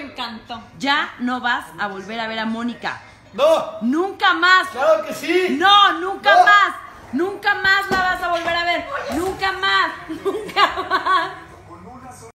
encantó. Ya no vas a volver a ver a Mónica. ¡No! Nunca más. ¡Claro que sí! No,